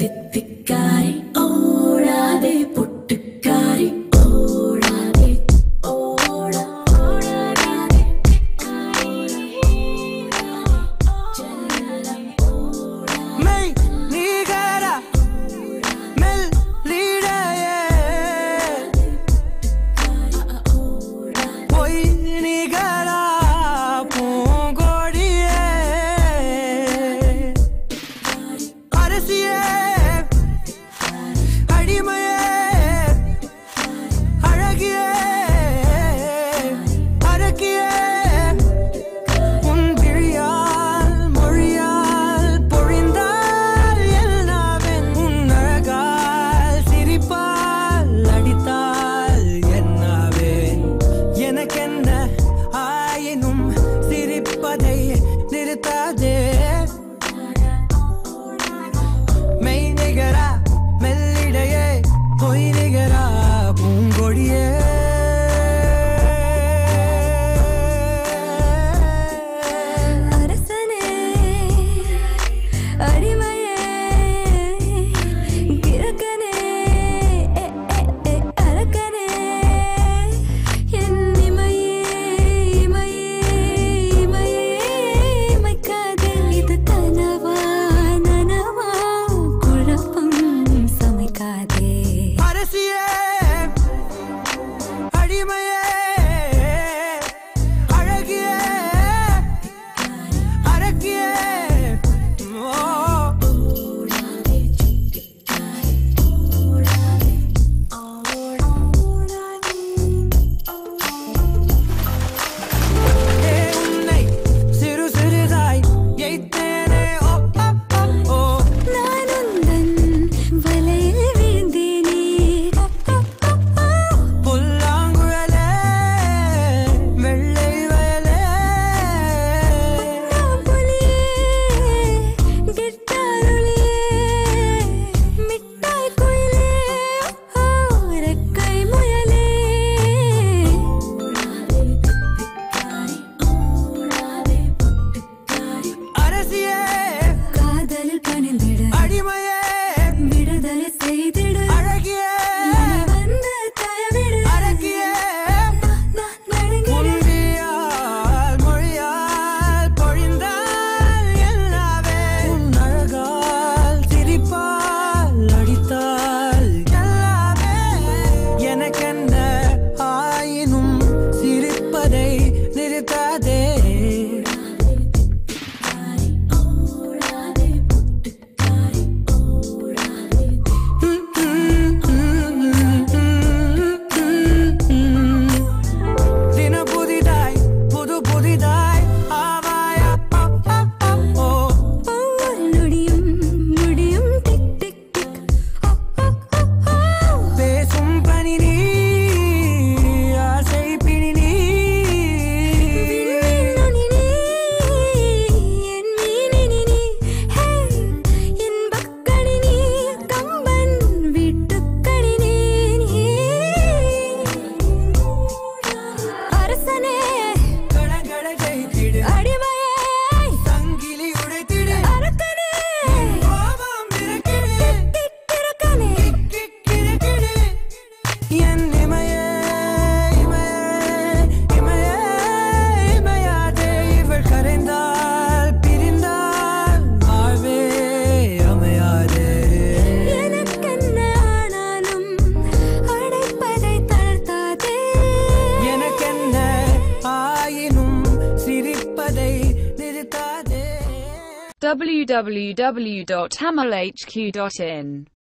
തെറ്റിക്കായി ഓടാതെ verdade. ஜெயித்திடு www.hamelhq.in.